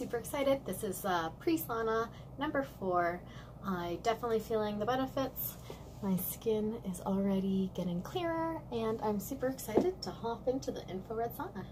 super excited. This is uh, pre-sauna number four. I definitely feeling the benefits. My skin is already getting clearer and I'm super excited to hop into the infrared sauna.